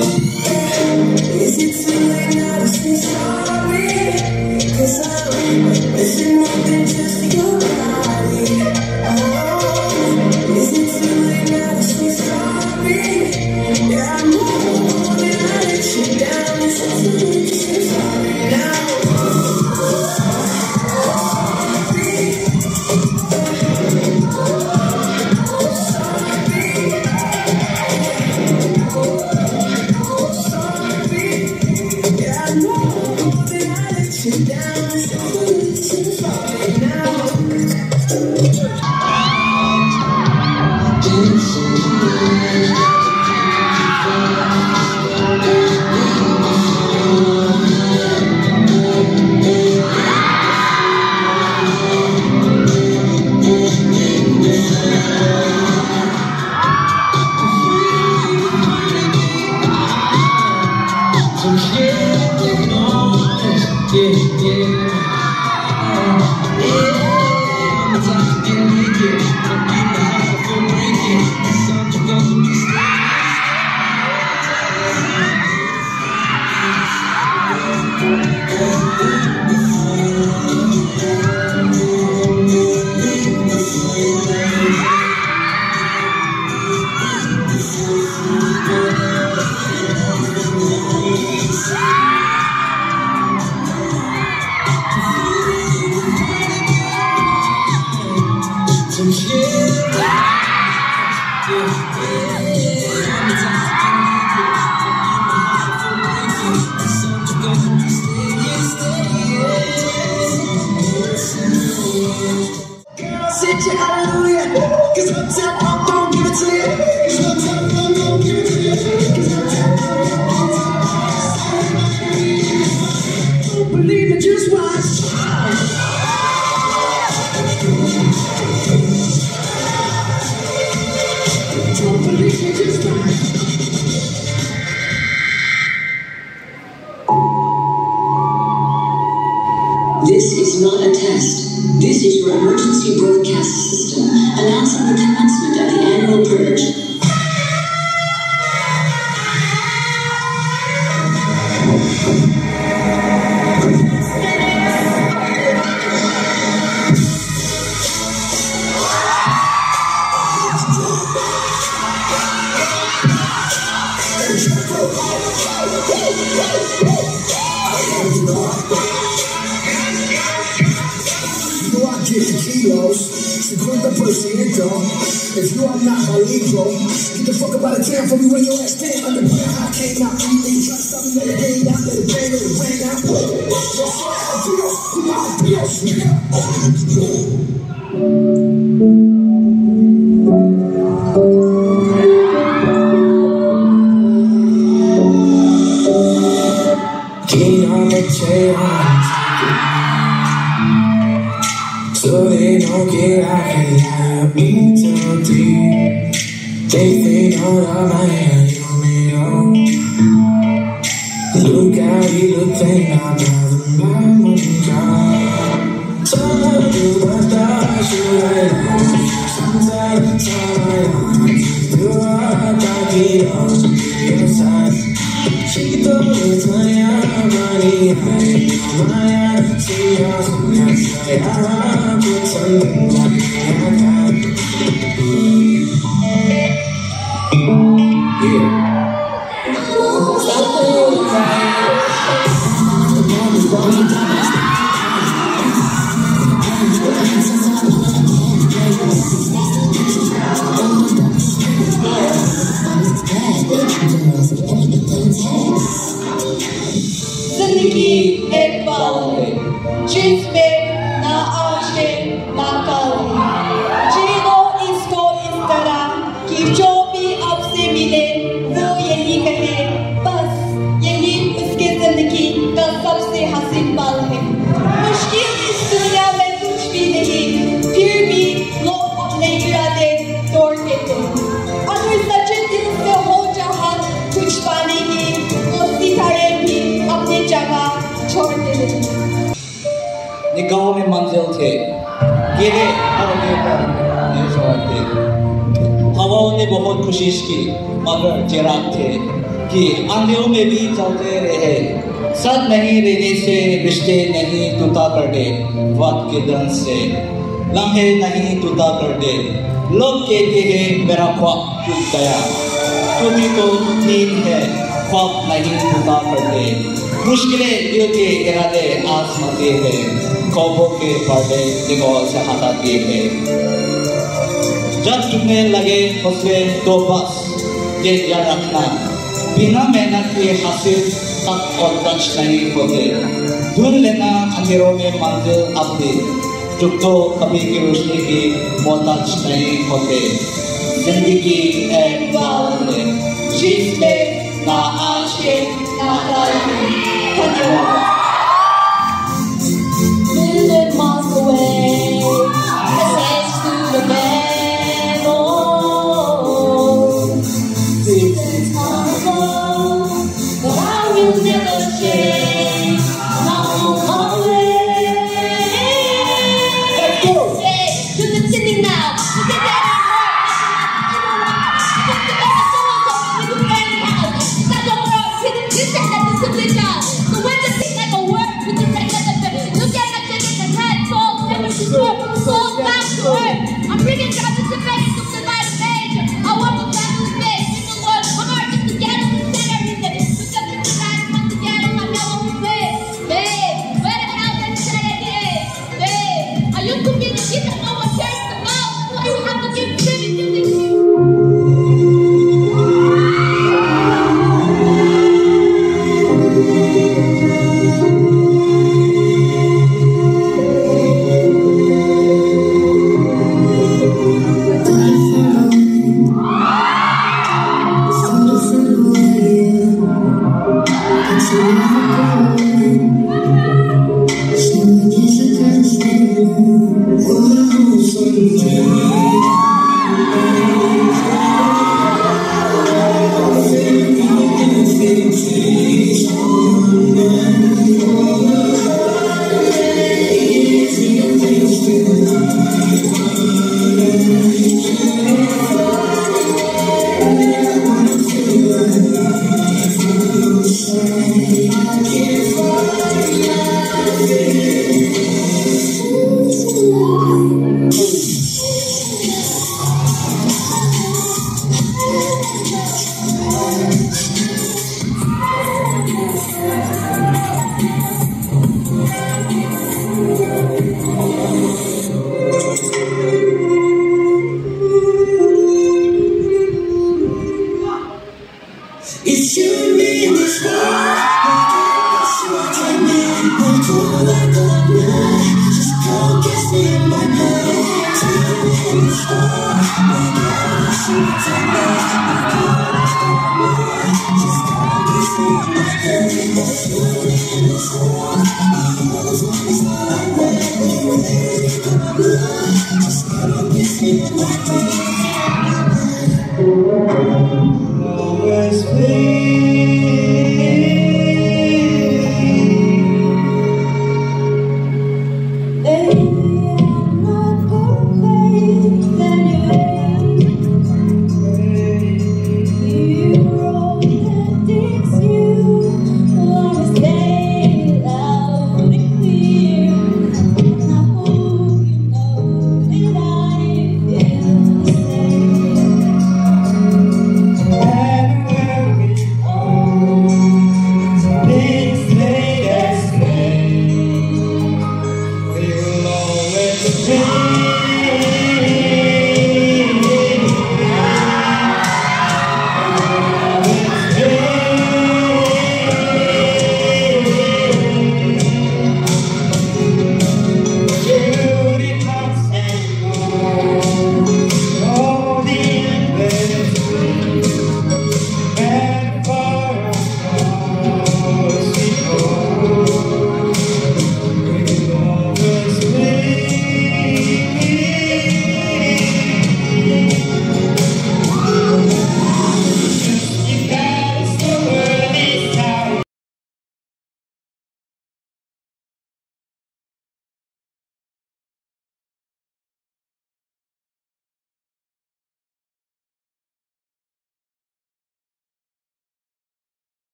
Is it too late now to say sorry? Cause I listen nothing So they don't get out and I be to deep. They think all of my hand me on. Look at he look thing I my money Some of you must die, should I die? Sometimes I die. Do I got it on your side? Yeah. थे गिरे पर्दे पर ये सवाल थे हवाओं ने बहुत कोशिश की मगर चिराग थे कि आंधियों में भी चलते रहे सच नहीं रहने से रिश्ते नहीं टूटा कर दे वक्त के दन से लम्हे नहीं टूटा कर दे लोग कहते हैं मेरा ख्वाब टूट गया टूटी तो नींद है ख्वाब नहीं टूटा कर दे मुश्किलें दिल के इरादे आसमाते हैं ख्वाबों के पर्दे दिगोल से हटाते हैं जब टूटने लगे हौसले तो बस ये याद रखना। बिना मेहनत के हासिल तक और टच नहीं होते। ढूंढ लेना अंधेरों में मंजिल अपनी, जो तो कभी की रोशनी की मोहताज नहीं होते। ज़िंदगी एक बाल है, जिसमें ना आज के ना कल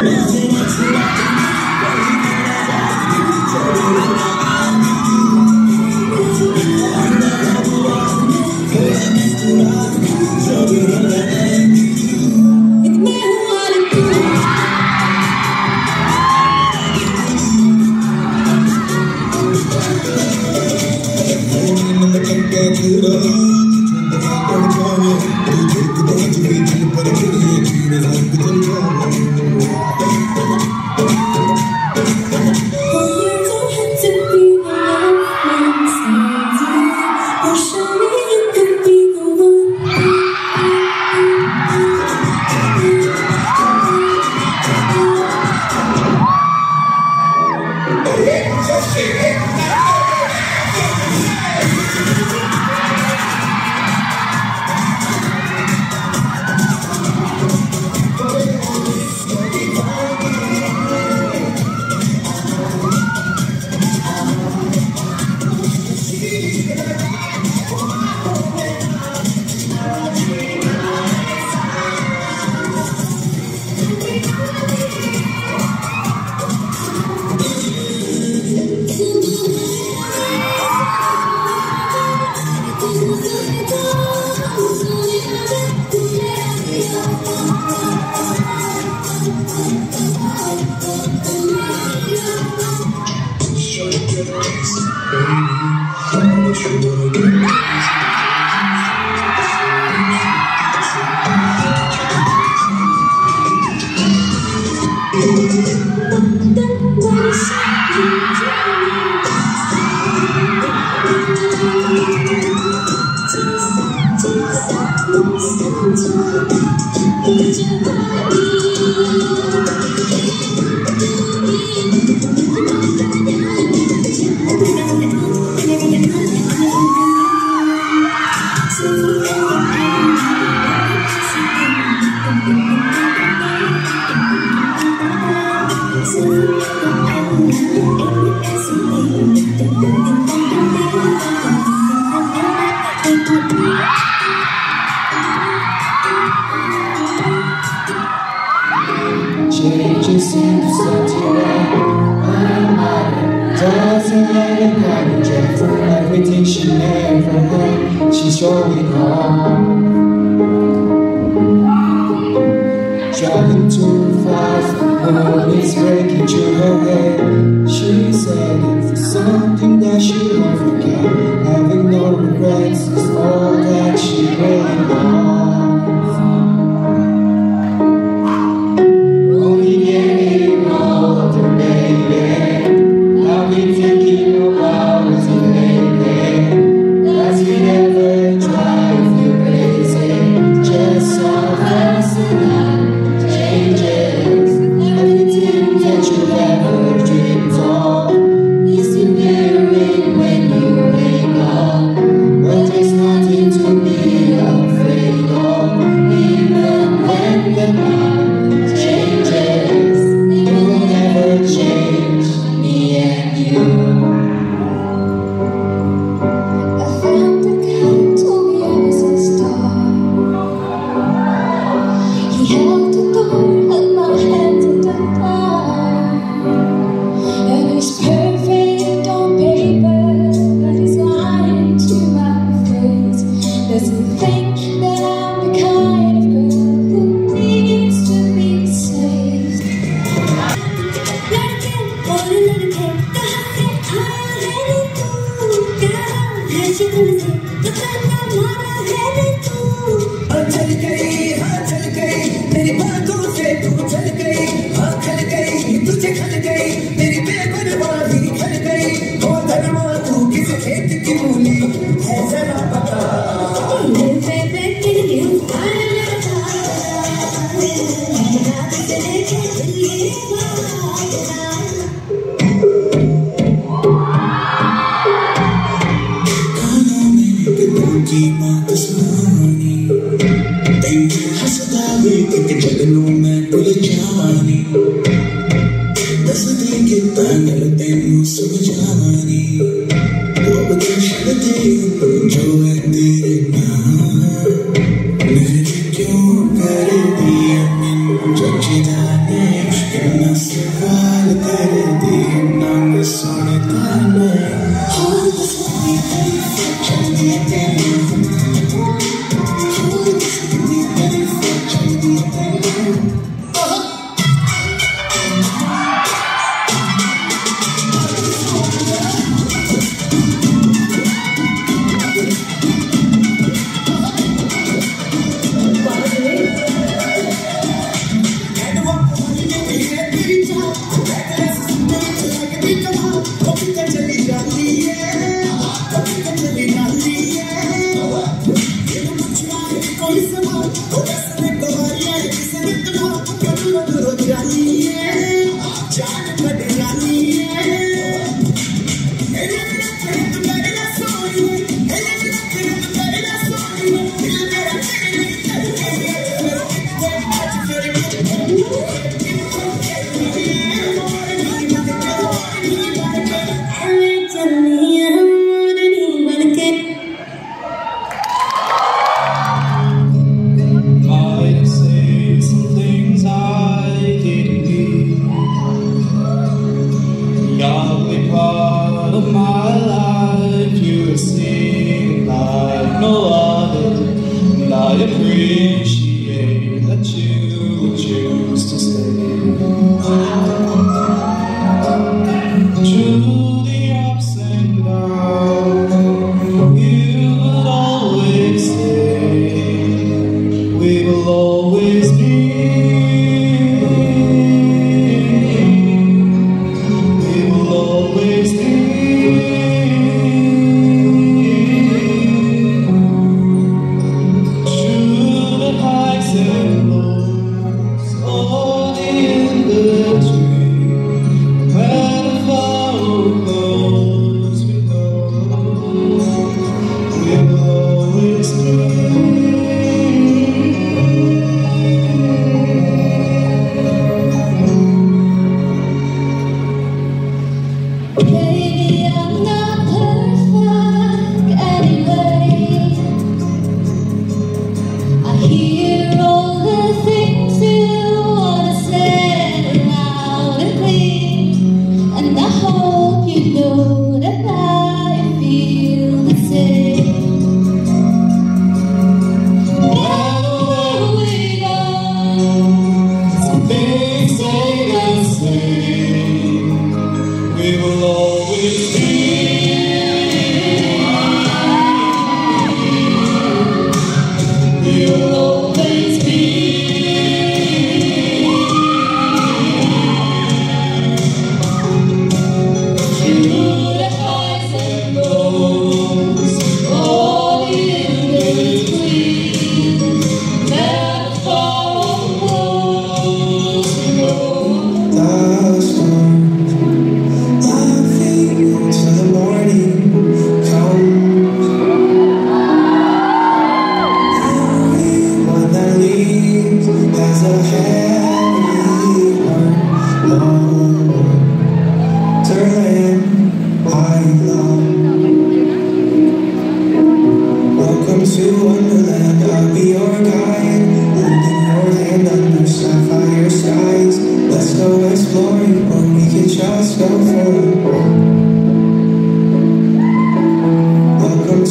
I just want to be Thank you.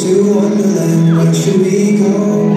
to wonderland, where should we go?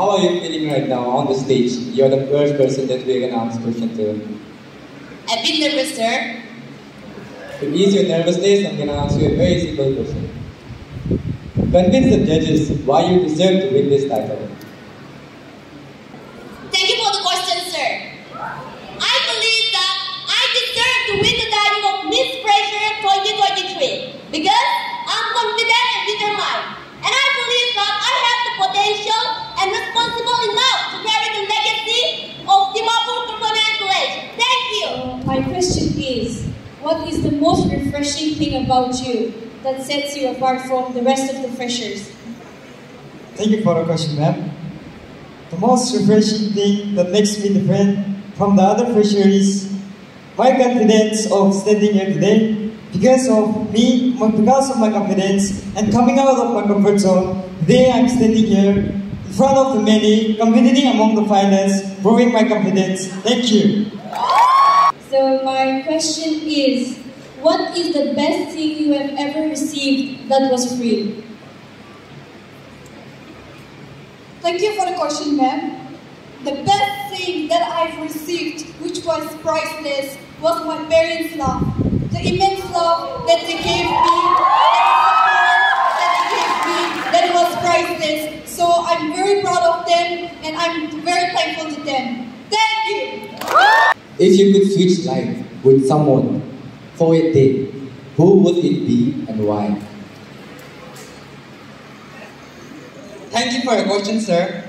How are you feeling right now on the stage? You're the first person that we're gonna ask question to. A bit nervous, sir. To ease your nervousness, I'm gonna ask you a very simple question. Convince the judges why you deserve to win this title. Thank you for the question, sir. I believe that I deserve to win the title of Miss Fresher 2023 because I'm confident and determined. And I believe that I have the potential and responsible enough to carry the legacy of Dimapur Turkmenistan Village. Thank you. My question is, what is the most refreshing thing about you that sets you apart from the rest of the freshers? Thank you for the question, ma'am. The most refreshing thing that makes me different from the other freshers is my confidence of standing here today. Because of me, because of my confidence and coming out of my comfort zone, today I'm standing here in front of the many, competing among the finalists, proving my confidence. Thank you. So my question is, what is the best thing you have ever received that was free? Thank you for the question, ma'am. The best thing that I've received, which was priceless, was my parents' love. The immense love that they gave me, that they gave me, that was priceless. So I'm very proud of them and I'm very thankful to them. Thank you. If you could switch life with someone for a day, who would it be and why? Thank you for your question, sir.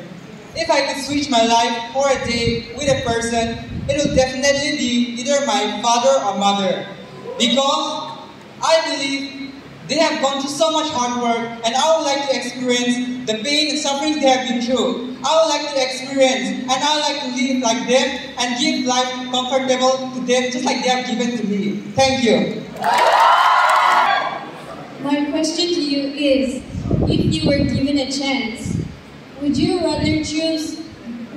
If I could switch my life for a day with a person, it would definitely be either my father or mother. Because I believe they have gone through so much hard work and I would like to experience the pain and suffering they have been through. I would like to experience and I would like to live like them and give life comfortable to them just like they have given to me. Thank you. my question to you is if you were given a chance, would you rather choose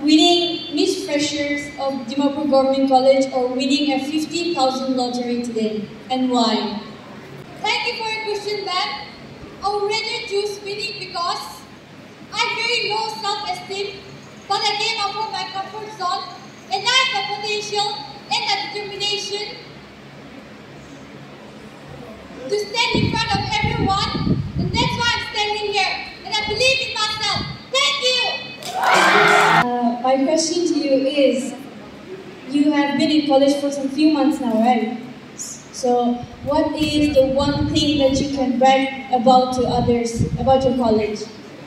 winning Miss Freshers of Dimapur Government College or winning a 50,000 lottery today? And why? I would rather choose winning because I have very low self-esteem, but I came out from my comfort zone and I have the potential and the determination to stand in front of everyone, and that's why I'm standing here. And I believe in myself. Thank you. Uh, my question to you is you have been in college for some few months now, right? So, what is the one thing that you can brag about to others about your college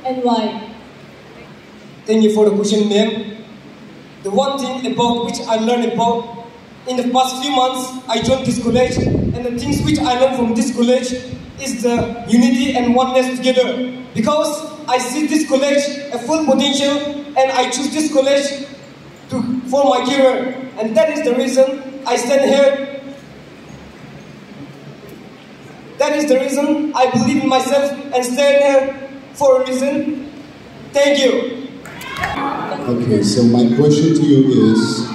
and why? Thank you for the question, ma'am. The one thing about which I learned about in the past few months, I joined this college, and the things which I learned from this college is the unity and oneness together. Because I see this college a full potential, and I choose this college to for my career, and that is the reason I stand here. That is the reason I believe in myself and stand here for a reason. Thank you. Okay, so my question to you is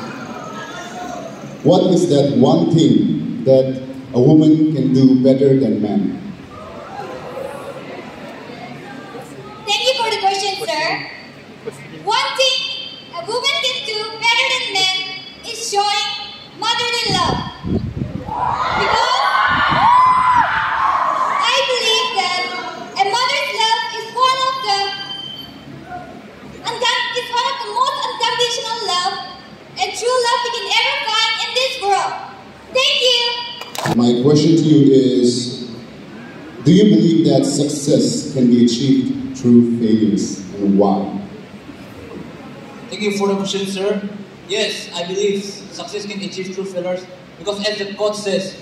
what is that one thing that a woman can do better than men? Thank you for the question, sir. One thing a woman can do better than men is showing motherly love. Because I believe that a mother's love is one of the uncon- is one of the most unconditional love and true love we can ever find in this world. Thank you. My question to you is Do you believe that success can be achieved through failures and why? Thank you for the question, sir. Yes, I believe success can achieve through failures because, as the quote says,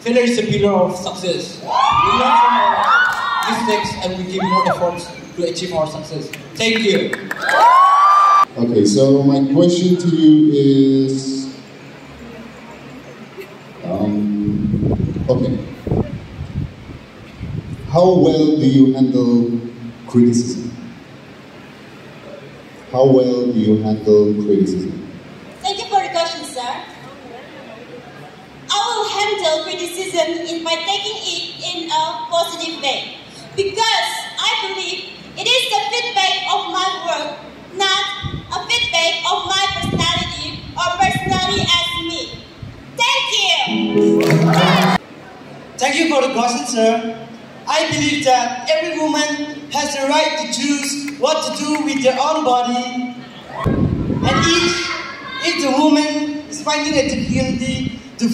failure is a pillar of success. We learn from our mistakes and we give more efforts to achieve our success. Thank you. Okay, so my question to you is um, okay. How well do you handle criticism? How well do you handle criticism? Thank you for the question, sir. I will handle criticism in by taking it in a positive way because I believe it is the feedback of my work, not a feedback of my personality or personality as me. Thank you. Thank you for the question, sir. I believe that every woman has the right to choose what to do with their own body. And each, if the woman is finding a difficulty to,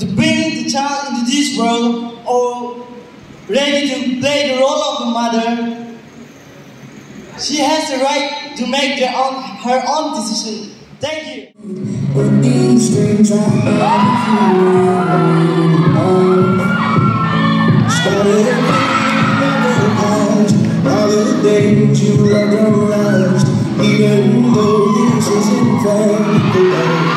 to bring the child into this world or ready to play the role of a mother, she has the right to make their own, her own decision. Thank you that you are alive, even though this isn't fair.